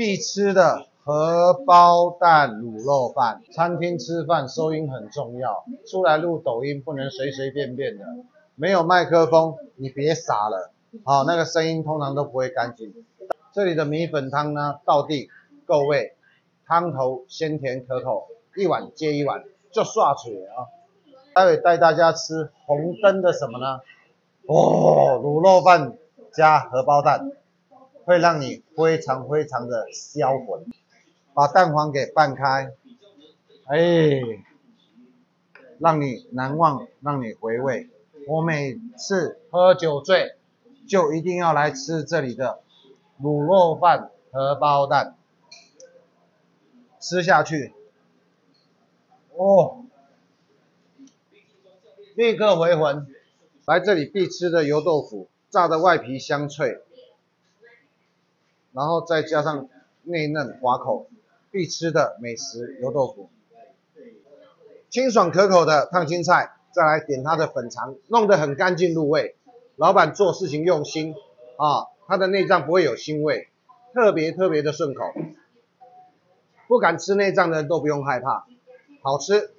必吃的荷包蛋卤肉饭。餐厅吃饭收音很重要，出来录抖音不能随随便便的。没有麦克风，你别傻了，好，那个声音通常都不会干净。这里的米粉汤呢，到地够味，汤头鲜甜可口，一碗接一碗就刷出来啊！待会带大家吃红灯的什么呢？哦，卤肉饭加荷包蛋，会让你非常非常的销魂。把蛋黄给拌开，哎，让你难忘，让你回味。我每次喝酒醉，就一定要来吃这里的。卤肉饭荷包蛋，吃下去，哦，立刻回魂。来这里必吃的油豆腐，炸的外皮香脆，然后再加上内嫩滑口，必吃的美食油豆腐，清爽可口的烫青菜，再来点它的粉肠，弄得很干净入味。老板做事情用心啊。它的内脏不会有腥味，特别特别的顺口，不敢吃内脏的人都不用害怕，好吃。